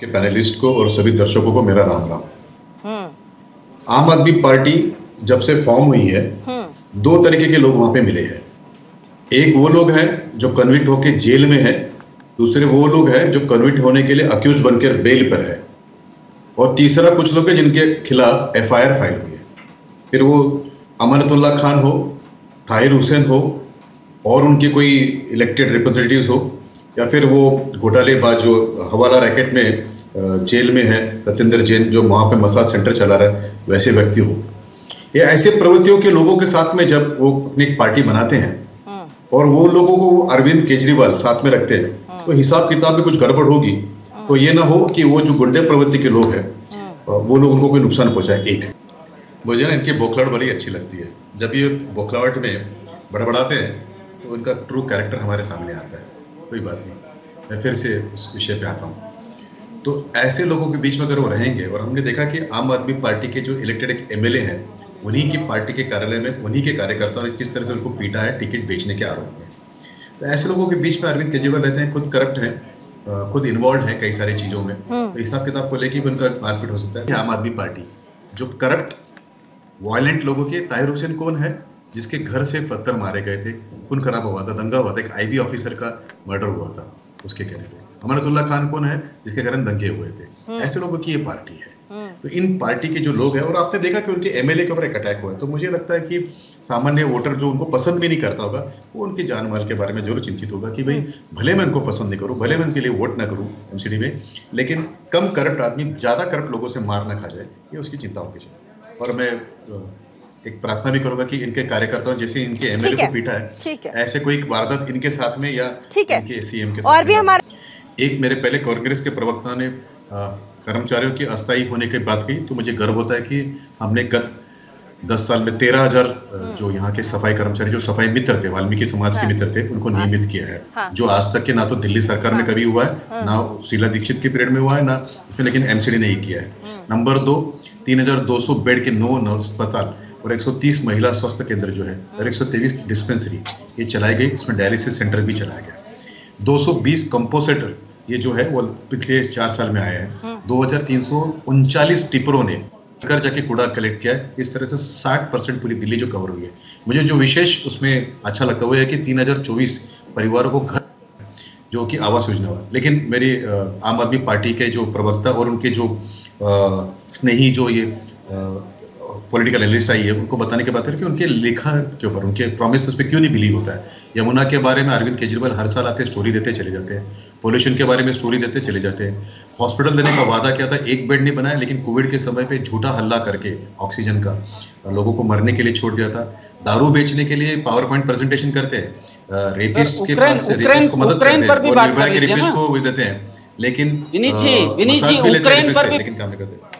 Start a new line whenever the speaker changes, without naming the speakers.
के पैनलिस्ट को और सभी दर्शकों को मेरा राम राम।
हम्म।
आम आदमी पार्टी जब से फॉर्म हुई है
हम्म।
दो तरीके के लोग वहाँ पे मिले हैं। एक वो लोग हैं जो कन्विक्ट होके जेल में है दूसरे वो लोग हैं जो कन्विक्ट होने के लिए अक्यूज बनकर बेल पर है। और तीसरा कुछ लोग हैं जिनके खिलाफ एफआईआर फ़ाइल हुई है। फिर वो अमानतुल्लाह खान हो ताहिर हुसैन हो और उनके कोई इलेक्टेड रिप्रेजेंटेटिव्स हो या फिर वो घोटालेबाज जो हवाला रैकेट में जेल में है सत्येंद्र जैन जो वहाँ पे मसाज सेंटर चला रहा है वैसे व्यक्ति हो। या ऐसे प्रवृत्तियों के लोगों के साथ में जब वो अपनी एक पार्टी बनाते हैं
हम्म।
और वो लोगों को अरविंद केजरीवाल साथ में रखते हैं तो हिसाब किताब में कुछ गड़बड़ होगी। तो ये ना हो कि वो जो गुंडे प्रवृत्ति के लोग हैं वो लोग उनको कोई नुकसान पहुँचाए एक। मुझे ना इनकी बौखलाहट बड़ी अच्छी लगती है। जब ये बोखलावट में बड़बड़ाते हैं तो इनका ट्रू कैरेक्टर हमारे सामने आता है। कोई बात नहीं। मैं फिर से इस विषय पे आता हूँ। तो ऐसे लोगों के बीच में अगर वो रहेंगे और हमने देखा कि आम आदमी पार्टी के जो इलेक्टेड एक एमएलए हैं उन्हीं की पार्टी के कार्यालय में उन्हीं के कार्यकर्ताओं ने किस तरह से उनको पीटा है टिकट बेचने के आरोप में। तो ऐसे लोगों के बीच में अरविंद केजरीवाल रहते हैं खुद करप्ट हैं खुद इन्वॉल्व है कई सारी चीज़ों में। तो हिसाब किताब को लेके भी उनका मारपीट हो सकता है। आम आदमी पार्टी जो करप्ट वायलेंट लोगों के ताहिर हुसैन कौन है? जिसके घर से पत्थर मारे गए थे खून खराब हुआ था दंगा हुआ था एक आईबी ऑफिसर का मर्डर हुआ था उसके कहने पे। अमरतुल्ला खान कौन है? जिसके कारण दंगे हुए थे। ऐसे लोगों की ये पार्टी है।
हम्म।
तो इन पार्टी के जो लोग हैं और आपने देखा कि उनके एमएलए के ऊपर एक अटैक हुआ है तो मुझे लगता है कि सामान्य वोटर जो उनको पसंद भी नहीं करता होगा वो उनके जान माल के बारे में ज़रूर चिंतित होगा कि भाई भले मैं उनको पसंद नहीं करूँ भले मैं उनके लिए वोट ना करूँ एमसीडी में लेकिन कम करप्ट आदमी ज़्यादा करप्ट लोगों से मार ना खा जाए ये उसकी चिंता होगी और मैं एक प्रार्थना भी करूँगा कि इनके कार्यकर्ताओं जैसे इनके एमएलए
है,
को पीटा है
है।
ऐसे कोई वारदात इनके साथ में या
ठीक है।
इनके सीएम के
और भी
हो।
हमारे
एक मेरे पहले कांग्रेस के प्रवक्ता ने कर्मचारियों की अस्थायी होने की बात कही तो मुझे गर्व होता है कि हमने गत दस साल में तेरह हज़ार जो यहाँ के सफ़ाई कर्मचारी जो सफ़ाई मित्र थे वाल्मीकि समाज हाँ, के मित्र थे उनको हाँ, नियमित किया है।
हाँ।
जो आज तक के ना तो दिल्ली सरकार में कभी हुआ है ना शीला दीक्षित के पीरियड में हुआ है ना उसमें लेकिन एमसीडी ने ही किया है। नंबर दो 3200 बेड के नौ नौ अस्पताल। और 130 महिला स्वास्थ्य केंद्र जो है और 123 डिस्पेंसरी ये चलाए गए इसमें डायलिसिस सेंटर भी चलाया गया। 220 कंपोसेटर ये जो है वो पिछले चार साल में आए हैं। दो हज़ार तीन सौ उनचालीस टिपरों ने कर जाके कूड़ा कलेक्ट किया। है इस तरह से 60 परसेंट पूरी दिल्ली जो कवर हुई है। मुझे जो विशेष उसमें अच्छा लगता है वो है कि 3024 परिवारों को घर जो कि आवास योजना हुआ। लेकिन मेरी आम आदमी पार्टी के जो प्रवक्ता और उनके जो स्नेही जो ये पॉलिटिकल एनालिस्ट आई है उनको बताने के बाद है कि उनके लेखा के ऊपर उनके प्रोमिस पे क्यों नहीं बिलीव होता है? यमुना के बारे में अरविंद केजरीवाल हर साल आते स्टोरी देते चले जाते हैं। पोल्यूशन के बारे में स्टोरी देते चले जाते हैं। हॉस्पिटल देने का वादा किया था एक बेड नहीं बनाया लेकिन कोविड के समय पे झूठा हल्ला करके ऑक्सीजन का लोगों को मरने के लिए छोड़ दिया था। दारू बेचने के लिए पावर पॉइंट प्रेजेंटेशन करते हैं। रेपिस्ट के पास रेपिस्ट को मदद करते हैं। और निर्भया के रेपिस्ट को वो देते हैं। लेकिन rapist
पर भी-
लेकिन काम नहीं करते।